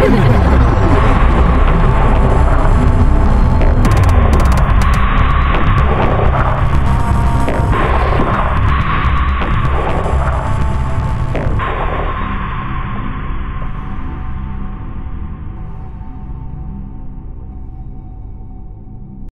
Come on.